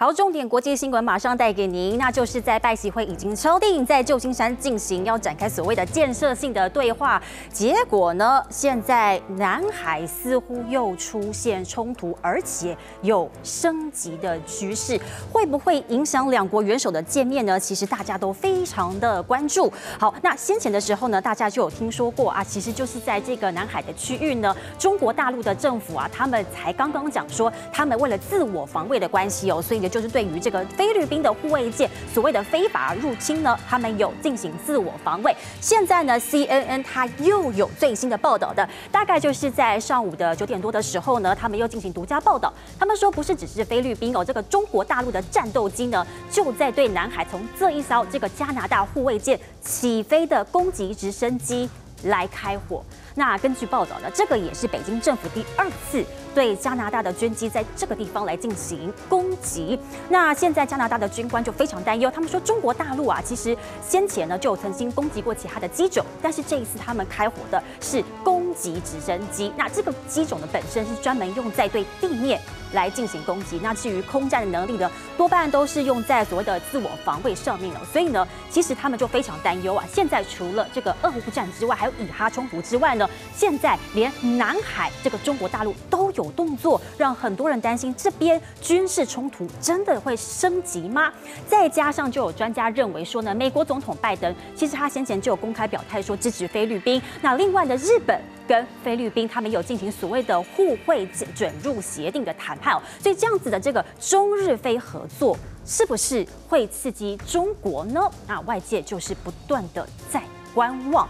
好，重点国际新闻马上带给您，那就是在拜习会已经敲定在旧金山进行，要展开所谓的建设性的对话。结果呢，现在南海似乎又出现冲突，而且有升级的趋势，会不会影响两国元首的见面呢？其实大家都非常的关注。好，那先前的时候呢，大家就有听说过啊，其实就是在这个南海的区域呢，中国大陆的政府啊，他们才刚刚讲说，他们为了自我防卫的关系哦，所以。就是对于这个菲律宾的护卫舰所谓的非法入侵呢，他们有进行自我防卫。现在呢，CNN 它又有最新的报道的，大概就是在上午的九点多的时候呢，他们又进行独家报道。他们说不是只是菲律宾哦，这个中国大陆的战斗机呢，就在对南海从这一艘这个加拿大护卫舰起飞的攻击直升机来开火。那根据报道呢，这个也是北京政府第二次对加拿大的军机在这个地方来进行攻击。那现在加拿大的军官就非常担忧，他们说中国大陆啊，其实先前呢就曾经攻击过其他的机种，但是这一次他们开火的是攻击直升机。那这个机种呢本身是专门用在对地面来进行攻击。那至于空战的能力呢，多半都是用在所谓的自我防卫上面了。所以呢，其实他们就非常担忧啊。现在除了这个俄乌战之外，还有以哈冲突之外呢？现在连南海这个中国大陆都有动作，让很多人担心这边军事冲突真的会升级吗？再加上就有专家认为说呢，美国总统拜登其实他先前就有公开表态说支持菲律宾。那另外的日本跟菲律宾他们有进行所谓的互惠准入协定的谈判哦，所以这样子的这个中日菲合做是不是会刺激中国呢？那外界就是不断的在观望。